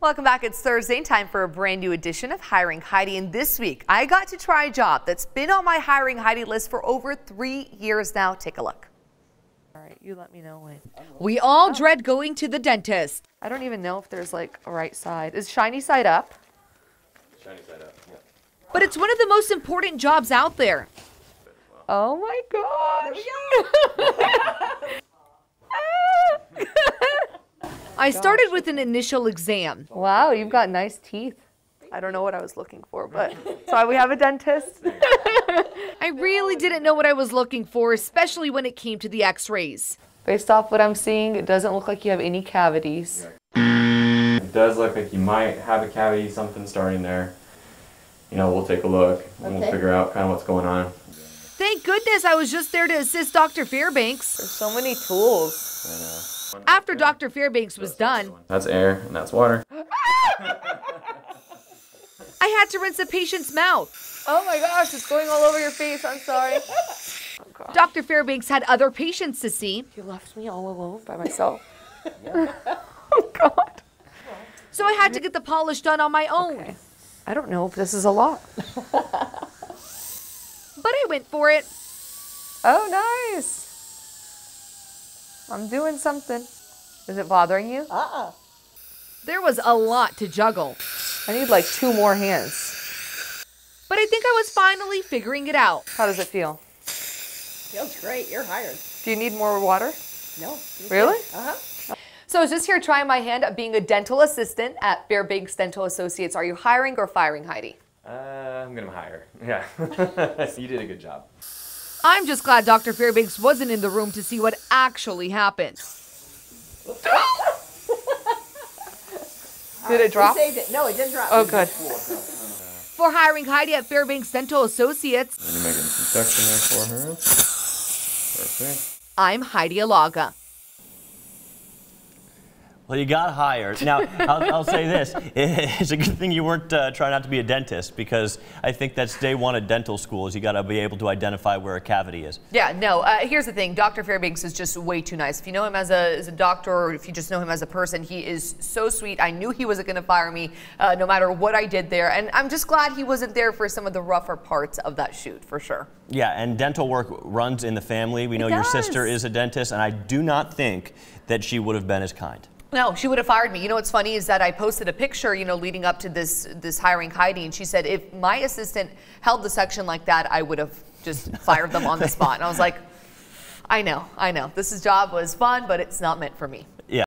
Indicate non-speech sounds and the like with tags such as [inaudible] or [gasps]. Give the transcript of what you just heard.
Welcome back. It's Thursday, time for a brand new edition of Hiring Heidi. And this week, I got to try a job that's been on my Hiring Heidi list for over three years now. Take a look. All right, you let me know when. We all dread going to the dentist. I don't even know if there's like a right side. Is shiny side up? Shiny side up. Yeah. But it's one of the most important jobs out there. Oh my gosh. [laughs] I started with an initial exam. wow, you've got nice teeth. I don't know what I was looking for, but so we have a dentist. [laughs] I really didn't know what I was looking for, especially when it came to the x-rays. Based off what I'm seeing, it doesn't look like you have any cavities. It does look like you might have a cavity, something starting there. You know, we'll take a look and we'll figure out kind of what's going on. Thank goodness I was just there to assist Dr. Fairbanks. There's so many tools. After Dr. Fairbanks was done, That's air and that's water. [gasps] I had to rinse the patient's mouth. Oh my gosh, it's going all over your face. I'm sorry. [laughs] Dr. Fairbanks had other patients to see, You left me all alone by myself. [laughs] oh God. so I had to get the polish done on my own. Okay. I don't know if this is a lot. [laughs] But I went for it. Oh, nice. I'm doing something. Is it bothering you? There was a lot to juggle, I need like two more hands. but I think I was finally figuring it out. How does it feel? Feels great. You're hired. Do you need more water? No. Really? Uh huh. So I was just here trying my hand at being a dental assistant at Fairbanks Dental Associates. Are you hiring or firing, Heidi? Uh, I'm gonna hire. Yeah. [laughs] you did a good job. I'm just glad Dr. Fairbanks wasn't in the room to see what actually happened. Did it drop? Saved it. No, it didn't drop. Oh, good. For hiring Heidi at Fairbanks Dental Associates, And you're making some section there for her. Perfect. I'm Heidi Alagha. Well, you got hired. Now, I'll, I'll say this: it's a good thing you weren't uh, trying not to be a dentist because I think that's day one of dental school is you got to be able to identify where a cavity is. Yeah, no. Uh, here's the thing Dr. Fairbanks is just way too nice. If you know him as a, as a doctor or if you just know him as a person, he is so sweet. I knew he wasn't going to fire me uh, no matter what I did there. And I'm just glad he wasn't there for some of the rougher parts of that shoot, for sure. Yeah, and dental work runs in the family. We know your sister is a dentist, and I do not think that she would have been as kind. No, she would have fired me. You know what's funny is that I posted a picture, you know, leading up to this this hiring Heidi, and she said if my assistant held the section like that, I would have just [laughs] fired them on the spot. And I was like, I know, I know. This job was fun, but it's not meant for me.